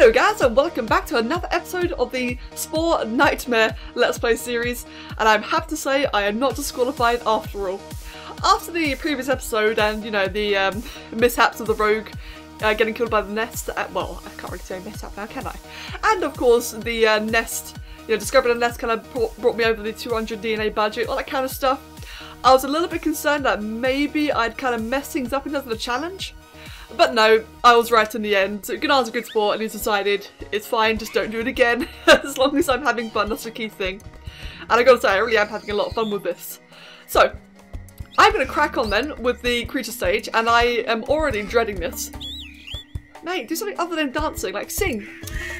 Hello guys and welcome back to another episode of the Spore Nightmare Let's Play series and I'm happy to say I am not disqualified after all. After the previous episode and you know the um, mishaps of the rogue uh, getting killed by the nest, uh, well I can't really say mishap now can I? And of course the uh, nest, you know discovering the nest kind of brought, me over the 200 DNA budget, all that kind of stuff. I was a little bit concerned that maybe I'd kind of mess things up in terms of the challenge. But no, I was right in the end. So Gunnar's a good sport and he's decided it's fine, just don't do it again. as long as I'm having fun, that's the key thing. And I gotta say, I really am having a lot of fun with this. So, I'm gonna crack on then with the creature stage and I am already dreading this. Mate, do something other than dancing, like sing.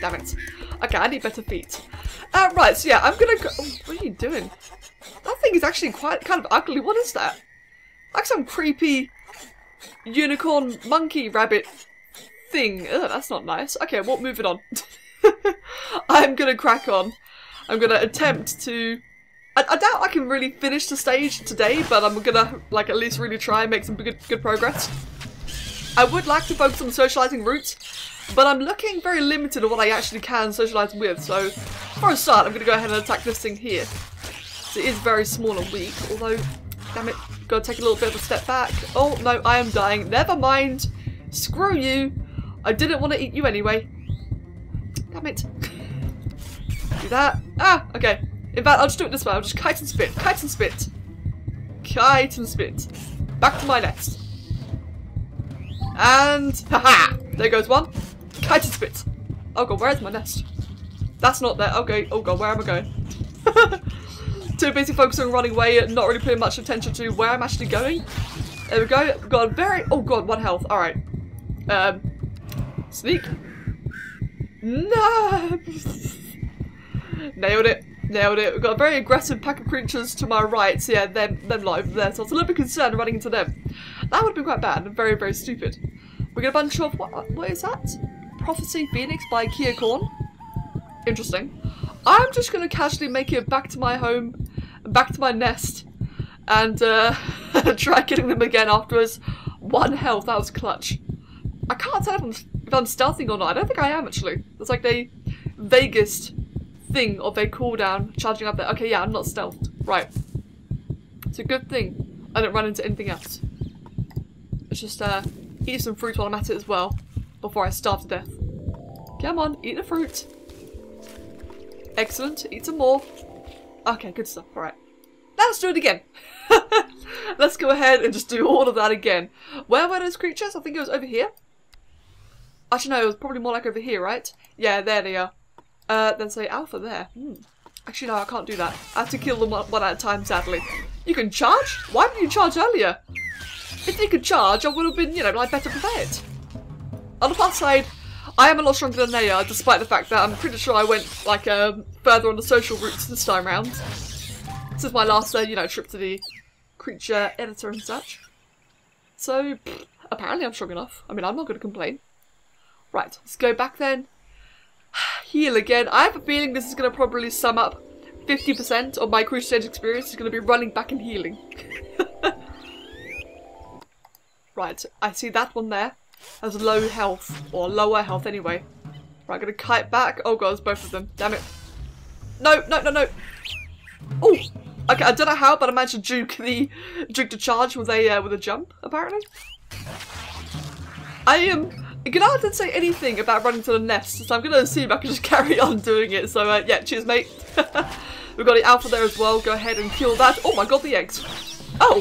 Damn it. Okay, I need better feet. Uh, right, so yeah, I'm gonna go- oh, what are you doing? That thing is actually quite kind of ugly. What is that? Like some creepy unicorn monkey rabbit thing. Ugh, that's not nice. Okay, well, moving on. I'm gonna crack on. I'm gonna attempt to. I, I, doubt I can really finish the stage today, but I'm gonna like at least really try and make some good good progress. I would like to focus on socializing routes, but I'm looking very limited on what I actually can socialize with. So for a start, I'm gonna go ahead and attack this thing here. It is very small and weak, although Damn it. Gotta take a little bit of a step back. Oh, no, I am dying. Never mind. Screw you. I didn't want to eat you anyway. Damn it. Do that. Ah, okay. In fact, I'll just do it this way. I'll just kite and spit. Kite and spit. Kite and spit. Back to my nest. And, haha! There goes one. Kite and spit. Oh god, where's my nest? That's not there. Okay. Oh god, where am I going? Too busy focusing on running away, and not really paying much attention to where I'm actually going. There we go. Got a very... Oh god, one health. Alright. Um, sneak. No! Nailed it. Nailed it. We've got a very aggressive pack of creatures to my right. So yeah, them, them lot over there. So I was a little bit concerned running into them. That would have been quite bad and very, very stupid. We get a bunch of... What, what is that? Prophecy Phoenix by Kia Korn. Interesting. I'm just going to casually make it back to my home back to my nest and uh, try getting them again afterwards. One health, that was clutch. I can't tell if I'm, if I'm stealthing or not. I don't think I am actually. It's like the vaguest thing of a cooldown charging up there. Okay, yeah, I'm not stealthed. Right. It's a good thing I don't run into anything else. Let's just uh, eat some fruit while I'm at it as well before I starve to death. Come on, eat the fruit. Excellent, eat some more. Okay, good stuff. Alright. Now let's do it again. let's go ahead and just do all of that again. Where were those creatures? I think it was over here. Actually, no, it was probably more like over here, right? Yeah, there they are. Uh, then say alpha there. Hmm. Actually, no, I can't do that. I have to kill them one at a time, sadly. You can charge? Why didn't you charge earlier? If you could charge, I would have been, you know, like better prepared. On the plus side, I am a lot stronger than they are, despite the fact that I'm pretty sure I went, like, um, further on the social routes this time round. This is my last, uh, you know, trip to the creature editor and such. So, apparently I'm strong enough. I mean, I'm not going to complain. Right, let's go back then. Heal again. I have a feeling this is going to probably sum up 50% of my stage experience is going to be running back and healing. right, I see that one there. Has low health, or lower health anyway. Right, I'm gonna kite back. Oh god, it's both of them. Damn it. No, no, no, no. Oh, okay. I don't know how, but I managed to juke the juke to charge with a uh, with a jump. Apparently, I am. Um, Gunnar didn't say anything about running to the nest, so I'm gonna assume I can just carry on doing it. So uh, yeah, cheers, mate. We've got the alpha there as well. Go ahead and kill that. Oh my god, the eggs. Oh,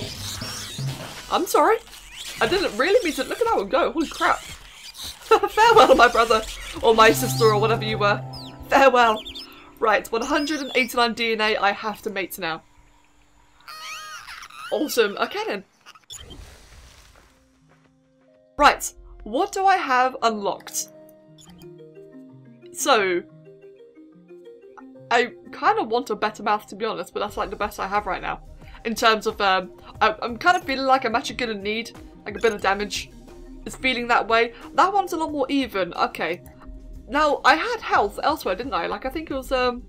I'm sorry. I didn't really mean to. Look at that one go. Holy crap. Farewell, my brother. Or my sister, or whatever you were. Farewell. Right, 189 DNA I have to mate now. Awesome. Okay then. Right, what do I have unlocked? So, I kind of want a better mouth to be honest, but that's like the best I have right now. In terms of, um, I, am kind of feeling like I'm actually going to need like a bit of damage. It's feeling that way. That one's a lot more even. Okay, now, I had health elsewhere, didn't I? Like, I think it was um,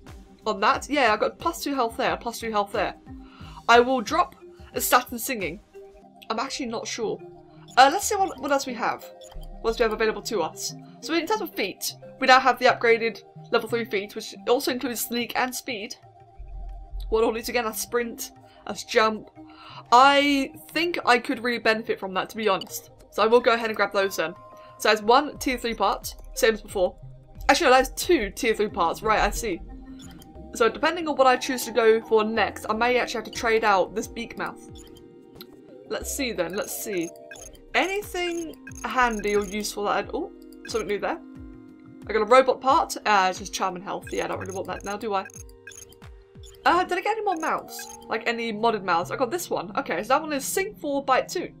on that. Yeah, I got plus two health there, plus two health there. I will drop a stat in singing. I'm actually not sure. Uh, let's see what, what else we have. what do we have available to us? So in terms of feet, we now have the upgraded level 3 feet, which also includes sneak and speed. What all these again? A sprint, a jump. I think I could really benefit from that, to be honest. So I will go ahead and grab those then. So that's one tier 3 part, same as before. Actually, no, that's two tier 3 parts. Right, I see. So depending on what I choose to go for next, I may actually have to trade out this beak mouth. Let's see then, let's see. Anything handy or useful that I'd... Oh, something new there. I got a robot part. Uh, it's just charm and health. Yeah, I don't really want that now, do I? Uh, did I get any more mouths? Like any modded mouths? I got this one. Okay, so that one is Sing 4 Bite 2.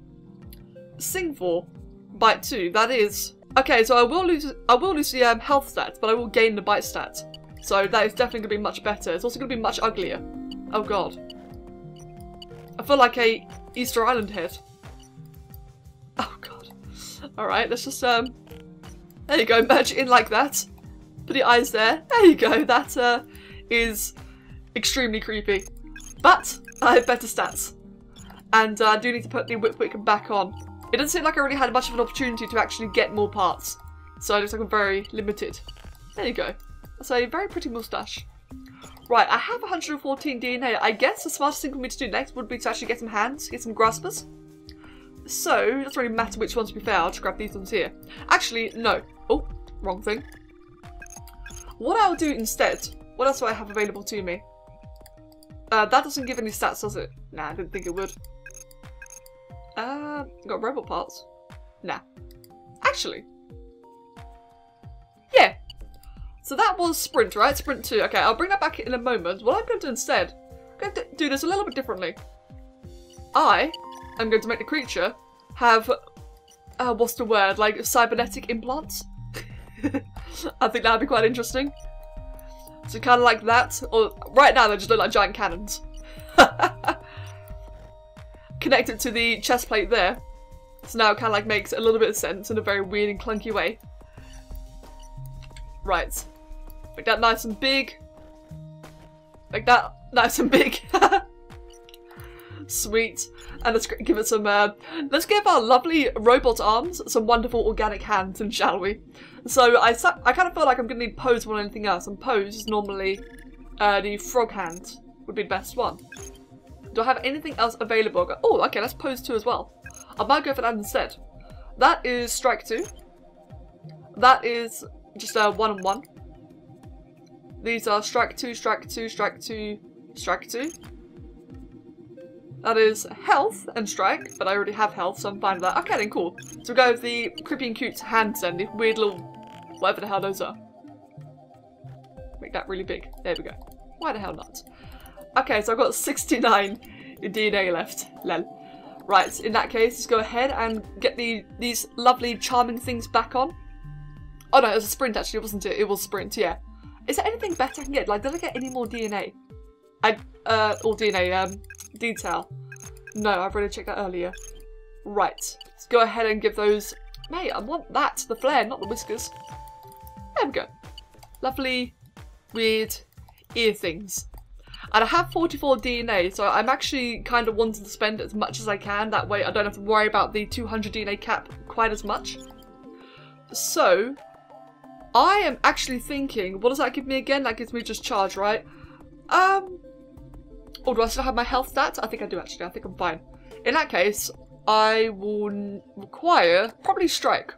Sing 4 Bite 2. That is... Okay, so I will lose I will lose the um, health stats, but I will gain the bite stats. So that is definitely going to be much better. It's also going to be much uglier. Oh god. I feel like a Easter Island head. Oh god. Alright, let's just, um... There you go, merge in like that. Put your eyes there. There you go, that, uh, is extremely creepy. But, I have better stats. And uh, I do need to put the Whip Wick back on. It doesn't seem like I really had much of an opportunity to actually get more parts. So it looks like I'm very limited. There you go. That's a very pretty moustache. Right, I have 114 DNA. I guess the smartest thing for me to do next would be to actually get some hands, get some graspers. So, it doesn't really matter which ones to be fair, I'll just grab these ones here. Actually, no. Oh, wrong thing. What I'll do instead, what else do I have available to me? Uh, that doesn't give any stats, does it? Nah, I didn't think it would. Uh, got robot parts? Nah. Actually. Yeah. So that was Sprint, right? Sprint 2. Okay, I'll bring that back in a moment. What I'm going to do instead, I'm going to do this a little bit differently. I am going to make the creature have, uh, what's the word, like cybernetic implants? I think that'd be quite interesting. So kind of like that, or right now they just look like giant cannons. Connected to the chest plate there. So now it kind of like makes a little bit of sense in a very weird and clunky way. Right. Make that nice and big. Make that nice and big. Sweet. And let's give it some, uh, let's give our lovely robot arms some wonderful organic hands, and shall we? So I, I kind of feel like I'm going to need pose more than anything else, and pose is normally uh, the frog hand would be the best one. Do I have anything else available? Oh, okay, let's pose 2 as well. I might go for that instead. That is strike 2. That is just a uh, 1 and 1. These are strike 2, strike 2, strike 2, strike 2. That is health and strike, but I already have health, so I'm fine with that. Okay then, cool. So we go with the creepy and cute hands then, the weird little... whatever the hell those are. Make that really big. There we go. Why the hell not? Okay, so I've got 69 DNA left. Lel. Right, in that case, let's go ahead and get the these lovely, charming things back on. Oh no, it was a sprint actually, wasn't it? It was sprint, yeah. Is there anything better I can get? Like, did I get any more DNA? I, uh, or DNA, um, detail. No, I've already checked that earlier. Right, let's go ahead and give those... Mate, I want that, the flare, not the whiskers. There we go. Lovely, weird ear things. And I have 44 DNA, so I'm actually kind of wanting to spend as much as I can. That way I don't have to worry about the 200 DNA cap quite as much. So, I am actually thinking, what does that give me again? That gives me just charge, right? Um, or do I still have my health stats? I think I do actually, I think I'm fine. In that case, I will require probably strike.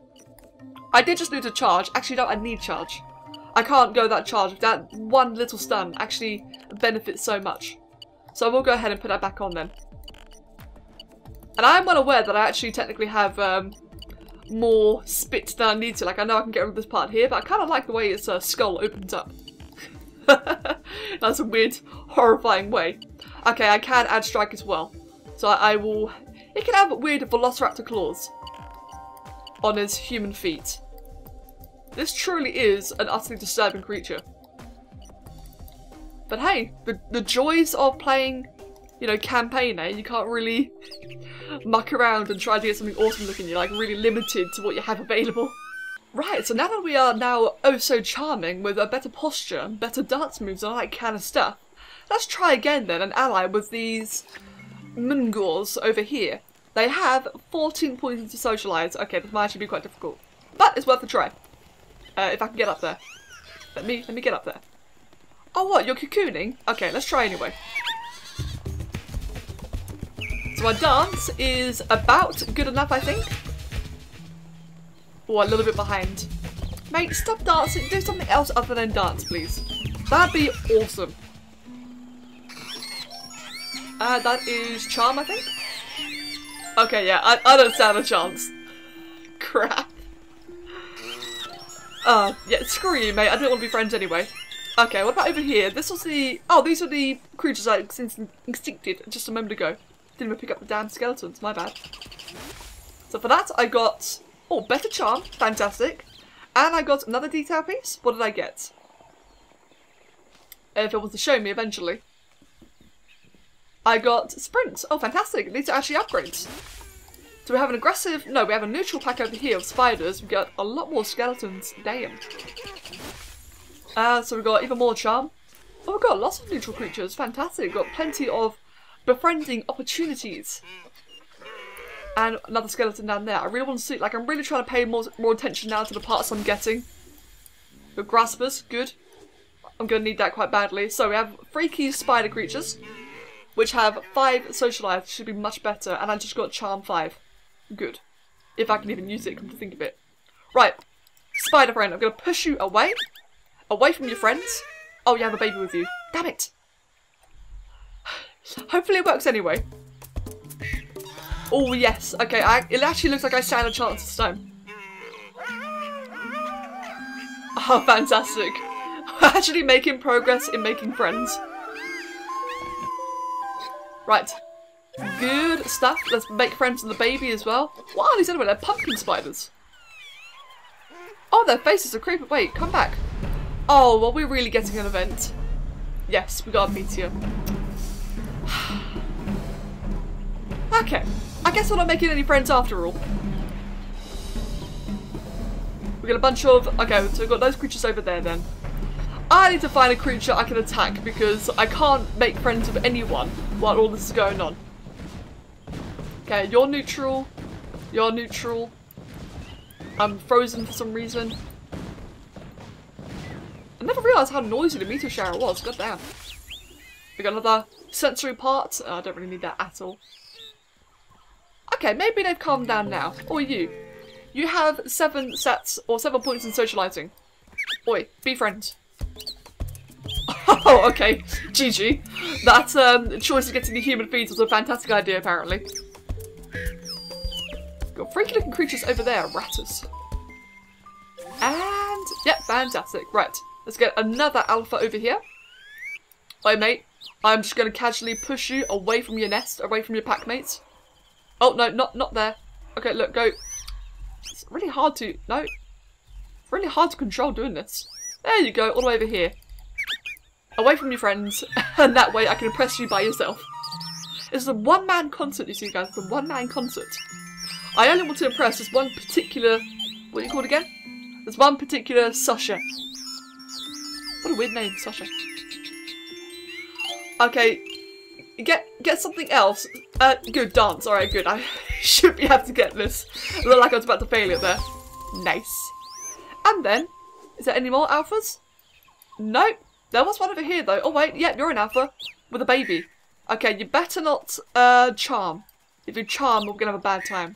I did just lose a charge. Actually, no, I need charge. I can't go that charge. That one little stun actually benefits so much. So I will go ahead and put that back on then. And I am well aware that I actually technically have um, more spit than I need to. Like, I know I can get rid of this part here, but I kind of like the way its uh, skull opens up. That's a weird, horrifying way. Okay, I can add strike as well. So I, I will... It can have weird velociraptor claws on his human feet. This truly is an utterly disturbing creature. But hey, the, the joys of playing, you know, campaigner, eh? you can't really muck around and try to get something awesome looking. You're like really limited to what you have available. Right, so now that we are now oh so charming with a better posture, and better dance moves and all that kind of stuff, let's try again then an ally with these Mungors over here. They have 14 points to socialise. Okay, this might actually be quite difficult. But it's worth a try. Uh, if I can get up there. Let me, let me get up there. Oh what, you're cocooning? Okay, let's try anyway. So our dance is about good enough, I think. Oh, a little bit behind. Mate, stop dancing. Do something else other than dance, please. That'd be awesome. Uh, that is charm, I think? Okay, yeah, I, I don't stand a chance. Crap. Uh, yeah, screw you, mate. I don't want to be friends anyway. Okay, what about over here? This was the... Oh, these are the creatures I instincted just a moment ago. Didn't even pick up the damn skeletons, my bad. So for that, I got... Oh, better charm. Fantastic. And I got another detail piece. What did I get? If it was to show me eventually. I got sprint. Oh, fantastic. These are actually upgrades. So we have an aggressive... No, we have a neutral pack over here of spiders. We got a lot more skeletons. Damn. Uh, so we've got even more charm. Oh, we've got lots of neutral creatures. Fantastic. We've got plenty of befriending opportunities. And another skeleton down there. I really want to see... Like, I'm really trying to pay more, more attention now to the parts I'm getting. The graspers. Good. I'm going to need that quite badly. So we have freaky spider creatures which have five socialize, should be much better, and I just got charm five. Good. If I can even use it, come to think of it. Right, spider friend, I'm gonna push you away, away from your friends. Oh, you have a baby with you. Damn it. Hopefully it works anyway. Oh yes, okay, I, it actually looks like I stand a chance this time. Oh, fantastic. actually making progress in making friends. Right. Good stuff. Let's make friends with the baby as well. What are these anyway? They're pumpkin spiders. Oh, their faces are creepy. Wait, come back. Oh, well, we're really getting an event. Yes, we got a meteor. okay. I guess we're not making any friends after all. We got a bunch of... Okay, so we've got those creatures over there then. I need to find a creature I can attack because I can't make friends with anyone while all this is going on. Okay, you're neutral. You're neutral. I'm frozen for some reason. I never realised how noisy the meteor shower was, god damn. We got another sensory part. Oh, I don't really need that at all. Okay, maybe they've calmed down now. Or you. You have seven sets or seven points in socialising. Oi, be friends. Oh, okay. GG. That um, choice of getting the human feeds was a fantastic idea, apparently. Got freaky looking creatures over there, ratters. And, yeah, fantastic. Right, let's get another alpha over here. Hi, mate. I'm just going to casually push you away from your nest, away from your pack mates. Oh, no, not not there. Okay, look, go. It's really hard to... No. Really hard to control doing this. There you go, all the way over here away from your friends, and that way I can impress you by yourself. It's a one-man concert, you see guys, it's a one-man concert. I only want to impress this one particular, what are you called again? There's one particular Sasha. What a weird name, Sasha. Okay, get get something else. Uh, good, dance, alright, good. I should be able to get this. I look like I was about to fail it there. Nice. And then, is there any more alphas? Nope. There was one over here though. Oh wait, yeah, you're an alpha. With a baby. Okay, you better not uh, charm. If you charm, we're gonna have a bad time.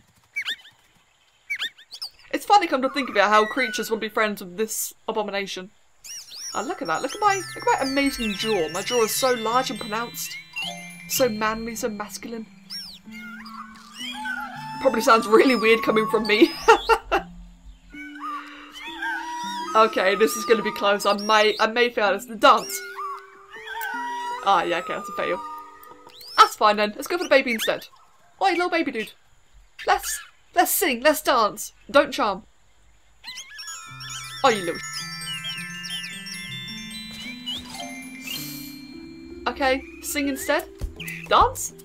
It's funny come to think about how creatures will be friends with this abomination. Oh, look at that. Look at my look at my amazing jaw. My jaw is so large and pronounced. So manly, so masculine. Probably sounds really weird coming from me. Okay, this is gonna be close. I may I may fail this. The dance. Ah, yeah, okay, that's a fail. That's fine then. Let's go for the baby instead. Oi, little baby dude. Let's let's sing, let's dance. Don't charm. Oh, you little. Okay, sing instead. Dance?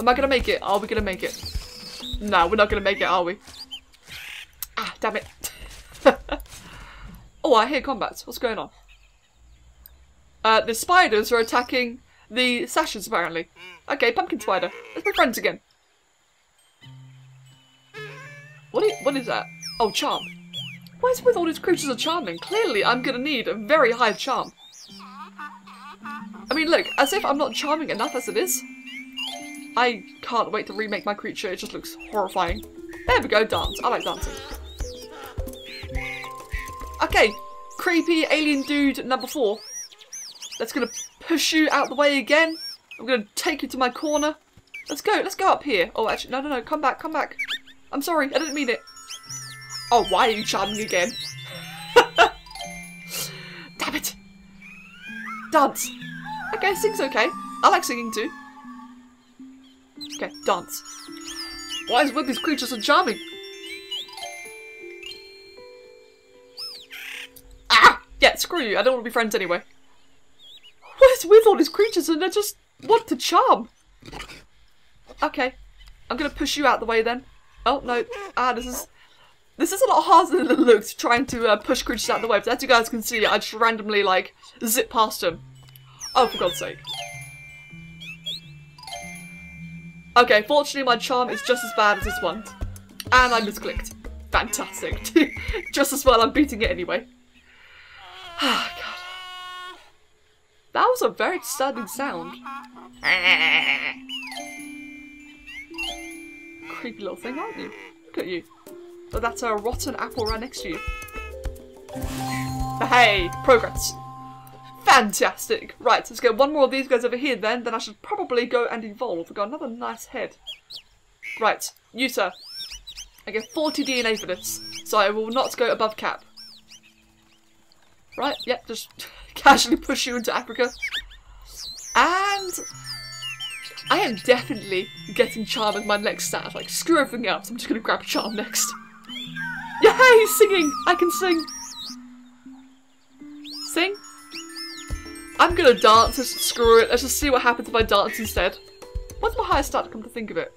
Am I gonna make it? Are we gonna make it? No, we're not gonna make it, are we? Ah, damn it. Oh, I hear combat. What's going on? Uh, the spiders are attacking the sashes, apparently. Okay, pumpkin spider. Let's be friends again. What is, what is that? Oh, charm. Why is it with all these creatures are charming? Clearly, I'm gonna need a very high charm. I mean, look, as if I'm not charming enough as it is. I can't wait to remake my creature, it just looks horrifying. There we go, dance. I like dancing. Okay, creepy alien dude number four. That's gonna push you out the way again. I'm gonna take you to my corner. Let's go, let's go up here. Oh, actually, no, no, no, come back, come back. I'm sorry, I didn't mean it. Oh, why are you charming again? Damn it. Dance. Okay, sing's okay. I like singing too. Okay, dance. Why is with these creatures so charming? Screw you. I don't want to be friends anyway. What is with all these creatures and they just want to charm? Okay. I'm gonna push you out the way then. Oh, no. Ah, this is... This is a lot harder than it looks, trying to uh, push creatures out of the way. But as you guys can see, I just randomly, like, zip past them. Oh, for God's sake. Okay, fortunately my charm is just as bad as this one. And I misclicked. Fantastic. just as well I'm beating it anyway. Ah, God. That was a very disturbing sound. Creepy little thing, aren't you? Look at you. But that's a rotten apple right next to you. Hey, progress. Fantastic. Right, let's get one more of these guys over here then. Then I should probably go and evolve. We've got another nice head. Right, you sir. I get 40 DNA for this, so I will not go above cap. Right, yep, just casually push you into Africa. And I am definitely getting Charm as my next stat. Like, screw everything else, I'm just gonna grab Charm next. He's singing! I can sing! Sing? I'm gonna dance, screw it. Let's just see what happens if I dance instead. What's my highest stat, come to think of it?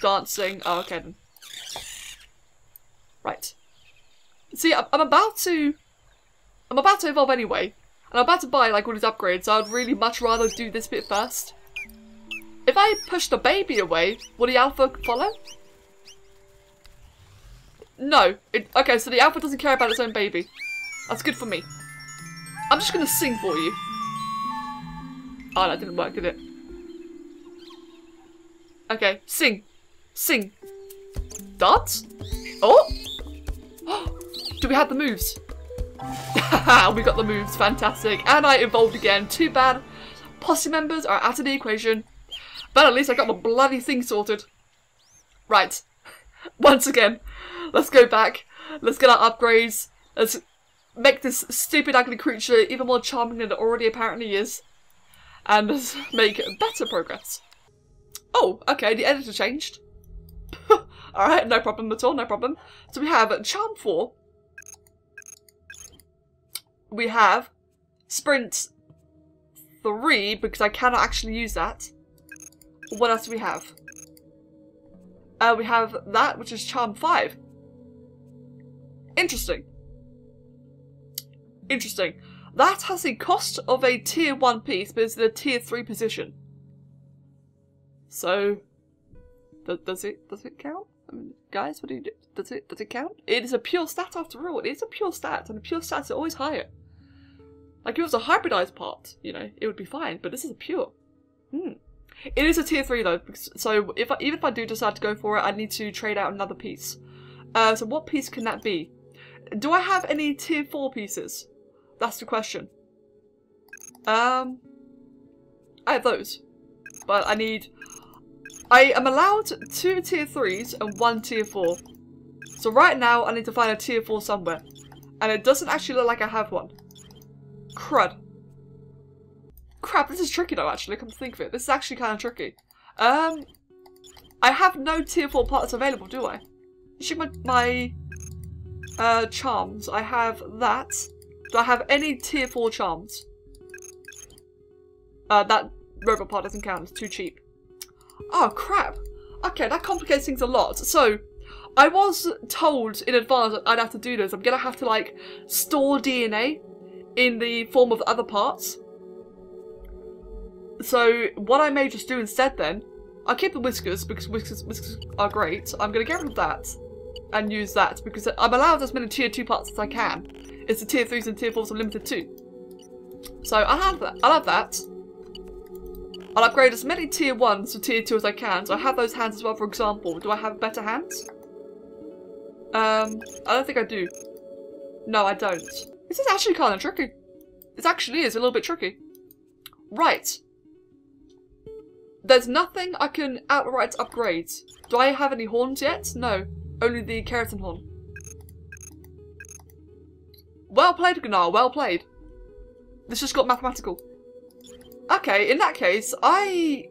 Dancing. Oh, okay then. Right. See, I'm about to... I'm about to evolve anyway. And I'm about to buy, like, all these upgrades, so I'd really much rather do this bit first. If I push the baby away, will the alpha follow? No. It, okay, so the alpha doesn't care about its own baby. That's good for me. I'm just gonna sing for you. Oh, that didn't work, did it? Okay, sing. Sing. Dance? Oh! Do we have the moves? we got the moves, fantastic. And I evolved again. Too bad. Posse members are out of the equation. But at least I got my bloody thing sorted. Right. Once again, let's go back. Let's get our upgrades. Let's make this stupid ugly creature even more charming than it already apparently is. And make better progress. Oh, okay, the editor changed. Alright, no problem at all, no problem. So we have Charm 4. We have Sprint 3, because I cannot actually use that. What else do we have? Uh, we have that, which is Charm 5. Interesting. Interesting. That has the cost of a tier 1 piece, but it's in a tier 3 position. So, th does it does it count? I mean, guys, what do you do? Does it does it count? It is a pure stat after all. It is a pure stat, and pure stats are always higher. Like if it was a hybridized part, you know, it would be fine. But this is a pure. Hmm. It is a tier three though, so if I, even if I do decide to go for it, I need to trade out another piece. Uh, so what piece can that be? Do I have any tier four pieces? That's the question. Um, I have those, but I need. I am allowed two tier threes and one tier four. So right now I need to find a tier four somewhere, and it doesn't actually look like I have one. Crud. Crap, this is tricky though, actually, come to think of it. This is actually kind of tricky. Um, I have no tier 4 parts available, do I? Shoot my, my uh, charms. I have that. Do I have any tier 4 charms? Uh, that robot part doesn't count, it's too cheap. Oh, crap. Okay, that complicates things a lot. So, I was told in advance that I'd have to do this. I'm gonna have to, like, store DNA in the form of other parts. So what I may just do instead then, I'll keep the whiskers because whiskers, whiskers are great. I'm going to get rid of that. and use that because I'm allowed as many tier 2 parts as I can. It's the tier 3s and tier 4s are limited too. So I'll have that. I'll have that. I'll upgrade as many tier 1s to tier 2 as I can. So I have those hands as well, for example. Do I have better hands? Um, I don't think I do. No, I don't. This is actually kind of tricky. It actually is a little bit tricky. Right. There's nothing I can outright upgrade. Do I have any horns yet? No. Only the keratin horn. Well played, Gunnar. Well played. This just got mathematical. Okay, in that case, I...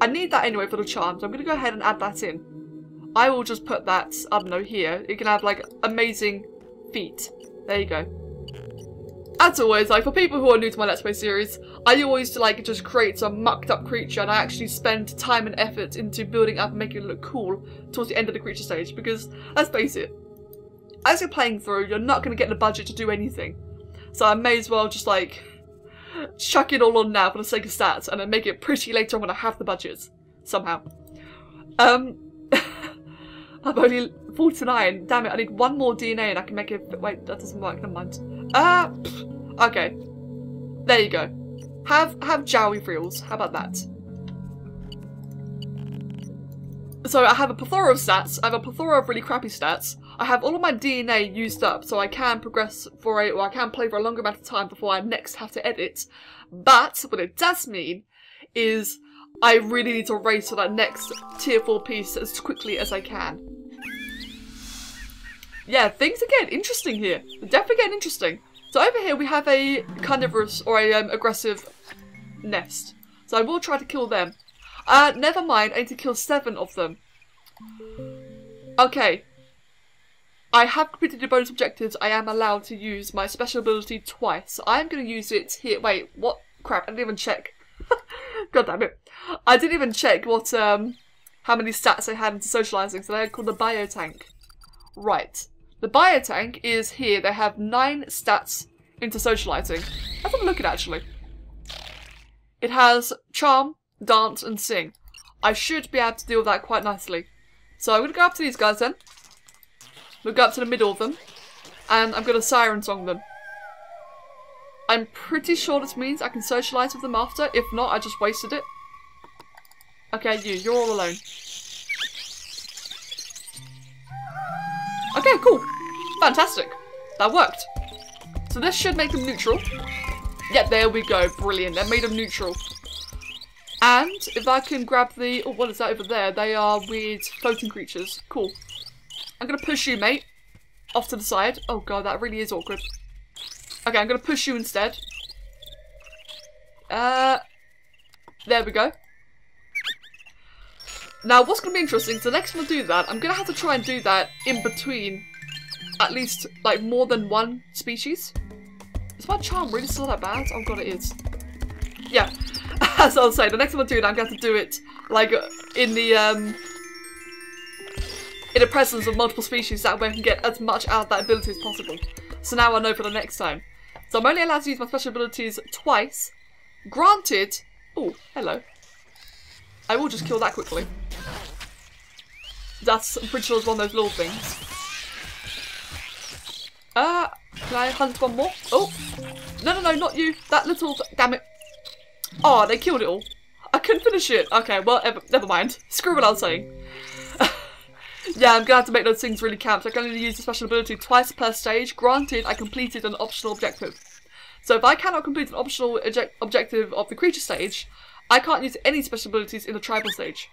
I need that anyway for the charms. I'm going to go ahead and add that in. I will just put that, I don't know, here. It can have, like, amazing feet. There you go. As always, like, for people who are new to my Let's Play series, I always, like, just create some mucked up creature and I actually spend time and effort into building up and making it look cool towards the end of the creature stage because, let's face it, as you're playing through, you're not going to get the budget to do anything. So I may as well just, like, chuck it all on now for the sake of stats and then make it pretty later on when I have the budget. Somehow. Um, I'm only 49. Damn it, I need one more DNA and I can make it- wait, that doesn't work, never mind. Uh, okay. There you go. Have, have Jowie Frills, how about that? So I have a plethora of stats, I have a plethora of really crappy stats, I have all of my DNA used up so I can progress for a, or I can play for a longer amount of time before I next have to edit, but what it does mean is I really need to race for that next tier 4 piece as quickly as I can. Yeah, things are getting interesting here. They're definitely getting interesting. So over here we have a carnivorous or a um, aggressive nest. So I will try to kill them. Uh, never mind, I need to kill seven of them. Okay. I have completed the bonus objectives. I am allowed to use my special ability twice. I am going to use it here. Wait, what? Crap, I didn't even check. God damn it. I didn't even check what, um, how many stats I had into socializing, so they're called the biotank. Right. The biotank is here. They have nine stats into socializing. Let's have a look at it, actually. It has charm, dance, and sing. I should be able to deal with that quite nicely. So I'm going to go up to these guys then. We'll go up to the middle of them. And I'm going to siren song them. I'm pretty sure this means I can socialise with them after. If not, I just wasted it. Okay, you. You're all alone. Okay, cool. Fantastic. That worked. So this should make them neutral. Yeah, there we go. Brilliant. That made them neutral. And if I can grab the... Oh, what is that over there? They are weird floating creatures. Cool. I'm going to push you, mate. Off to the side. Oh, God, that really is awkward. Okay, I'm going to push you instead. Uh, there we go. Now, what's going to be interesting, so next time I do that, I'm going to have to try and do that in between at least, like, more than one species. Is my charm really still that bad? Oh god, it is. Yeah, as I was saying, the next time I do it, I'm going to do it, like, in the, um... In the presence of multiple species, that way I can get as much out of that ability as possible. So now I know for the next time. So I'm only allowed to use my special abilities twice. Granted... Oh, hello. I will just kill that quickly. That's, pretty sure, is one of those little things. Can I hunt one more? Oh! No, no, no, not you! That little... Damn it! Oh, they killed it all. I couldn't finish it. Okay, well, ever, never mind. Screw what I was saying. yeah, I'm gonna have to make those things really count. I can only use the special ability twice per stage. Granted, I completed an optional objective. So if I cannot complete an optional objective of the creature stage, I can't use any special abilities in the tribal stage.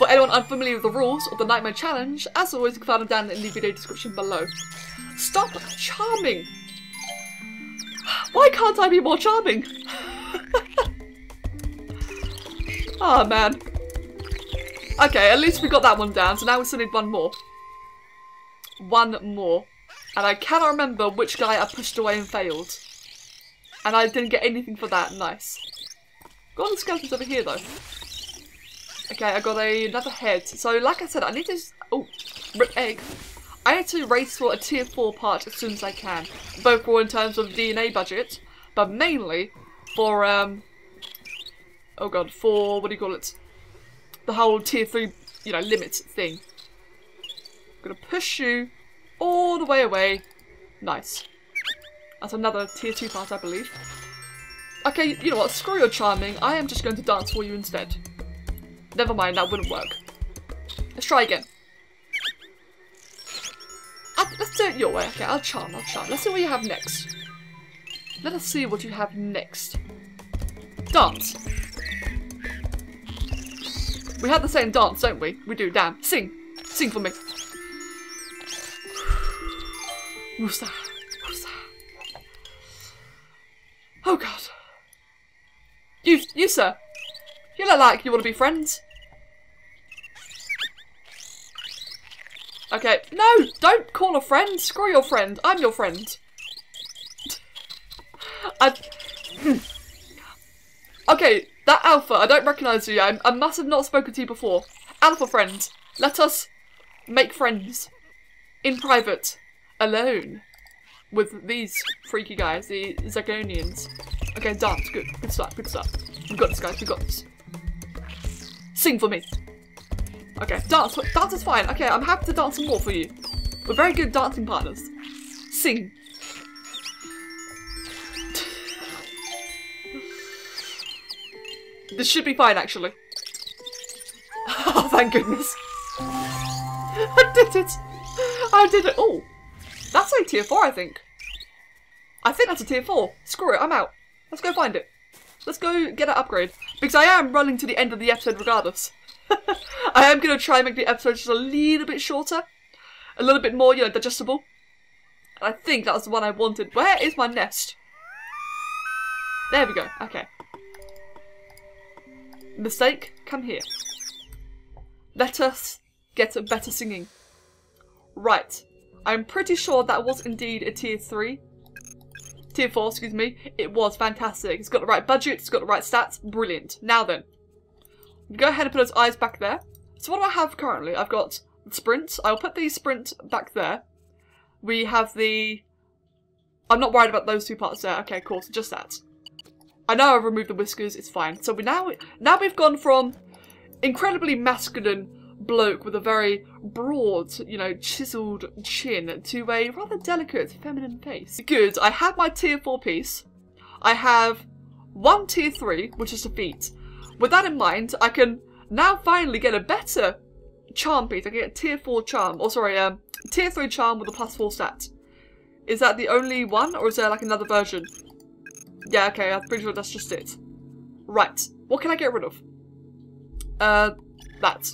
For anyone unfamiliar with the rules of the Nightmare Challenge, as always, you can find them down in the video description below. Stop charming! Why can't I be more charming? oh man. Okay, at least we got that one down, so now we still need one more. One more. And I cannot remember which guy I pushed away and failed. And I didn't get anything for that. Nice. Got the skeletons over here, though. Okay, I got a, another head. So, like I said, I need to... Oh, rip egg. I need to race for a tier 4 part as soon as I can. Both for in terms of DNA budget, but mainly for, um... Oh god, for... what do you call it? the whole tier 3, you know, limit thing. I'm gonna push you all the way away. Nice. That's another tier 2 part, I believe. Okay, you know what? Screw your charming. I am just going to dance for you instead. Never mind, that wouldn't work. Let's try again. Uh, let's do it your way. Okay, I'll charm, I'll charm. Let's see what you have next. Let us see what you have next. Dance. We have the same dance, don't we? We do, damn. Sing. Sing for me. Oh god. You, you sir. You look like you want to be friends. Okay, no, don't call a friend. Screw your friend. I'm your friend. I... Hmm. okay, that Alpha, I don't recognise you. I, I must have not spoken to you before. Alpha friend, let us make friends. In private. Alone. With these freaky guys, the Zagonians. Okay, dance. Good. Good start. Good start. We've got this, guys. We've got this. Sing for me. Okay, dance. Dance is fine. Okay, I'm happy to dance some more for you. We're very good dancing partners. Sing. this should be fine, actually. oh, thank goodness. I did it. I did it. Oh, that's a tier 4, I think. I think that's a tier 4. Screw it, I'm out. Let's go find it. Let's go get an upgrade. Because I am running to the end of the episode regardless. I am going to try and make the episode just a little bit shorter. A little bit more, you know, digestible. And I think that was the one I wanted. Where is my nest? There we go. Okay. Mistake, come here. Let us get a better singing. Right. I'm pretty sure that was indeed a tier 3. Tier 4, excuse me. It was fantastic. It's got the right budget, it's got the right stats. Brilliant. Now then. Go ahead and put those eyes back there. So what do I have currently? I've got sprint. I'll put the sprint back there. We have the... I'm not worried about those two parts there. Okay, cool. So just that. I know I've removed the whiskers. It's fine. So we now now we've gone from incredibly masculine bloke with a very broad, you know, chiseled chin to a rather delicate feminine face. Good. I have my tier 4 piece. I have one tier 3, which is defeat. With that in mind, I can now finally get a better charm piece. I can get a tier 4 charm. Or sorry, um, tier 3 charm with a plus 4 stat. Is that the only one, or is there like another version? Yeah, okay, I'm pretty sure that's just it. Right. What can I get rid of? Uh, that.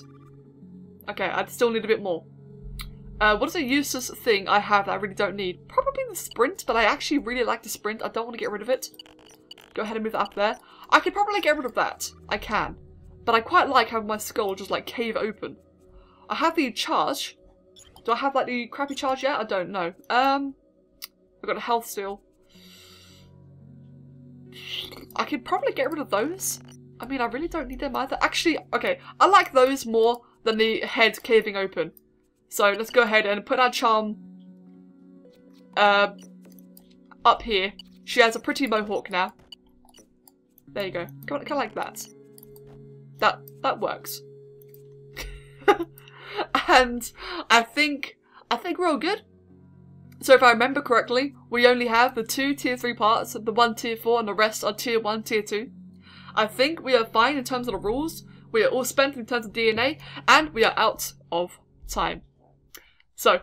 Okay, I still need a bit more. Uh, what is a useless thing I have that I really don't need? Probably the sprint, but I actually really like the sprint. I don't want to get rid of it. Go ahead and move that up there. I could probably get rid of that. I can. But I quite like having my skull just like cave open. I have the charge. Do I have like the crappy charge yet? I don't know. Um, I've got a health steal. I could probably get rid of those. I mean, I really don't need them either. Actually, okay, I like those more than the head caving open. So let's go ahead and put our charm uh, up here. She has a pretty mohawk now. There you go. Kind of like that. That that works. and I think I think we're all good. So if I remember correctly, we only have the two tier 3 parts, the one tier 4 and the rest are tier 1, tier 2. I think we are fine in terms of the rules, we are all spent in terms of DNA, and we are out of time. So,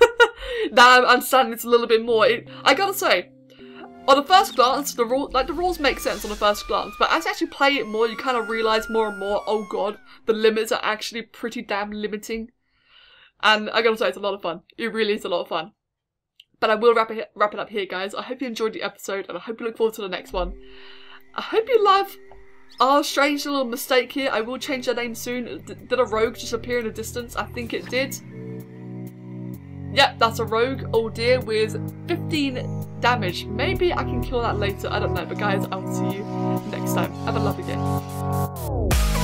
now I'm understanding this a little bit more. It, I gotta say, on the first glance, the rule like the rules make sense on the first glance, but as you actually play it more, you kind of realize more and more. Oh god, the limits are actually pretty damn limiting. And I gotta say, it's a lot of fun. It really is a lot of fun. But I will wrap it wrap it up here, guys. I hope you enjoyed the episode, and I hope you look forward to the next one. I hope you love our strange little mistake here. I will change their name soon. D did a rogue just appear in the distance? I think it did. Yep, that's a rogue. Oh dear, with 15 damage. Maybe I can kill that later. I don't know. But guys, I'll see you next time. Have a lovely day.